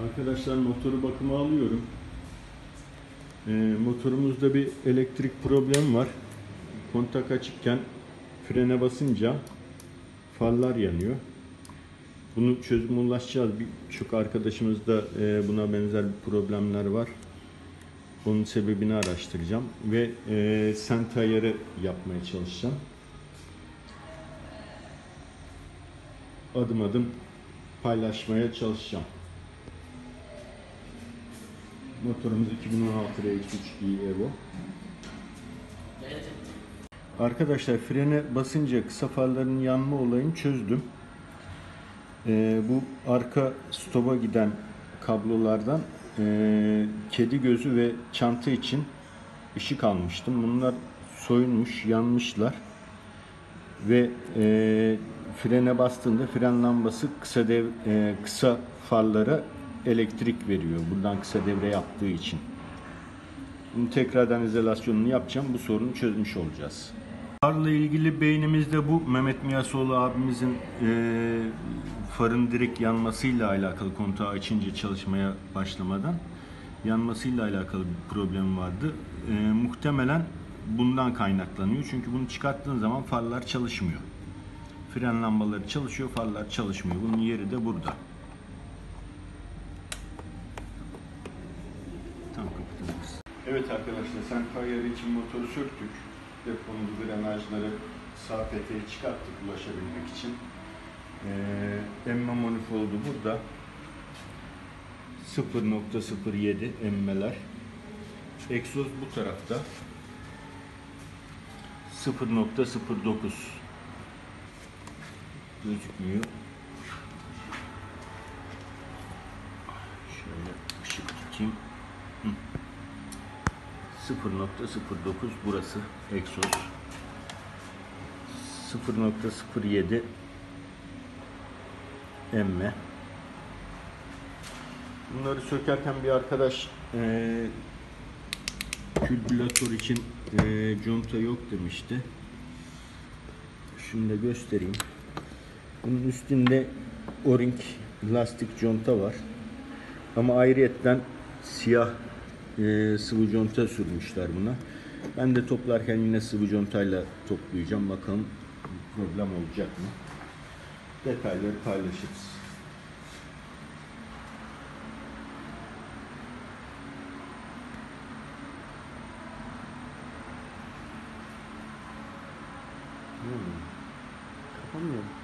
Arkadaşlar motoru bakıma alıyorum. Ee, motorumuzda bir elektrik problemi var. Kontak açıkken frene basınca farlar yanıyor. Bunu çözüme ulaşacağız. Birçok arkadaşımızda e, buna benzer problemler var. Onun sebebini araştıracağım ve e, sent ayarı yapmaya çalışacağım. Adım adım paylaşmaya çalışacağım. Motorumuz 2016 R3 Evo. Arkadaşlar frene basınca kısa farların yanma olayını çözdüm. Ee, bu arka stopa giden kablolardan e, kedi gözü ve çanta için ışık almıştım. Bunlar soyulmuş, yanmışlar ve e, frene bastığında fren lambası kısa dev, e, kısa farlara elektrik veriyor. Buradan kısa devre yaptığı için. Bunu tekrardan izolasyonunu yapacağım. Bu sorunu çözmüş olacağız. Farla ilgili beynimizde bu Mehmet Miyasoğlu abimizin e, farın direkt yanmasıyla alakalı kontağı açınca çalışmaya başlamadan yanmasıyla alakalı bir problem vardı. E, muhtemelen bundan kaynaklanıyor. Çünkü bunu çıkarttığın zaman farlar çalışmıyor. Fren lambaları çalışıyor, farlar çalışmıyor. Bunun yeri de burada. Tam kapatabiliriz. Evet arkadaşlar, sen kayarı için motoru söktük. Deponun granajları sağ peteği çıkarttık ulaşabilmek için. Ee, emme manifoldu burada. 0.07 emmeler. Egzoz bu tarafta. 0.09 gözükmüyor. Şöyle ışık tutayım. Hı. 0.09 burası egzoz. 0.07 emme. Bunları sökerken bir arkadaş eee külbülatör için eee conta yok demişti. Şunu da göstereyim. Bunun üstünde o-ring lastik conta var. Ama ayrıyetten siyah e, sıvı conta sürmüşler buna. Ben de toplarken yine sıvı contayla toplayacağım. Bakalım problem olacak mı? Detayları paylaşırız. Hmm. Kapamıyorum.